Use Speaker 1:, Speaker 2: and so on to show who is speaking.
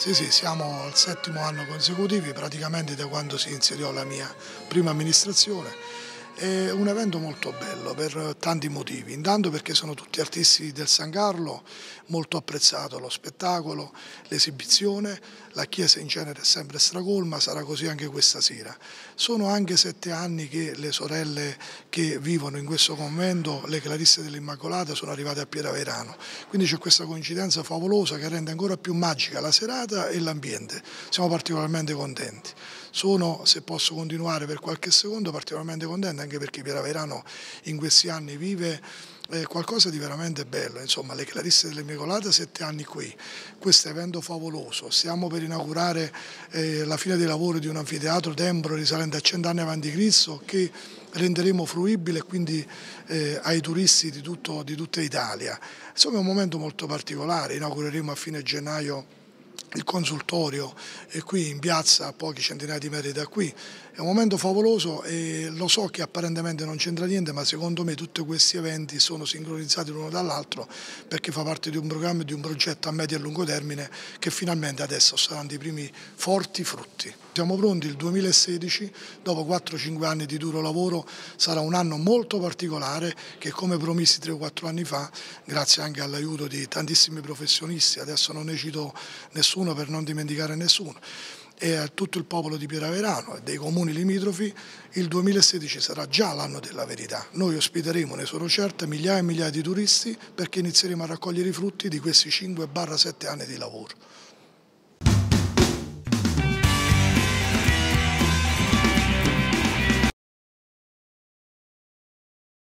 Speaker 1: Sì, sì, siamo al settimo anno consecutivo, praticamente da quando si insediò la mia prima amministrazione è un evento molto bello per tanti motivi, intanto perché sono tutti artisti del San Carlo, molto apprezzato lo spettacolo, l'esibizione, la chiesa in genere è sempre stracolma, sarà così anche questa sera. Sono anche sette anni che le sorelle che vivono in questo convento, le Clarisse dell'Immacolata, sono arrivate a Pieraverano, quindi c'è questa coincidenza favolosa che rende ancora più magica la serata e l'ambiente, siamo particolarmente contenti. Sono, se posso continuare per qualche secondo, particolarmente contento anche perché Pieraverano in questi anni vive eh, qualcosa di veramente bello, insomma le Clarisse dell'Immacolata sette anni qui, questo evento favoloso, stiamo per inaugurare eh, la fine dei lavori di un anfiteatro templo risalente a cent'anni avanti Cristo che renderemo fruibile quindi eh, ai turisti di, tutto, di tutta Italia. Insomma è un momento molto particolare, inaugureremo a fine gennaio il consultorio è qui in piazza a pochi centinaia di metri da qui. È un momento favoloso e lo so che apparentemente non c'entra niente, ma secondo me tutti questi eventi sono sincronizzati l'uno dall'altro perché fa parte di un programma e di un progetto a medio e lungo termine che finalmente adesso sta dando i primi forti frutti. Siamo pronti, il 2016, dopo 4-5 anni di duro lavoro, sarà un anno molto particolare che come promissi 3 o 4 anni fa, grazie anche all'aiuto di tantissimi professionisti, adesso non ne cito nessuno per non dimenticare nessuno, e a tutto il popolo di Pieraverano e dei comuni limitrofi, il 2016 sarà già l'anno della verità. Noi ospiteremo, ne sono certa, migliaia e migliaia di turisti perché inizieremo a raccogliere i frutti di questi 5-7 anni di lavoro.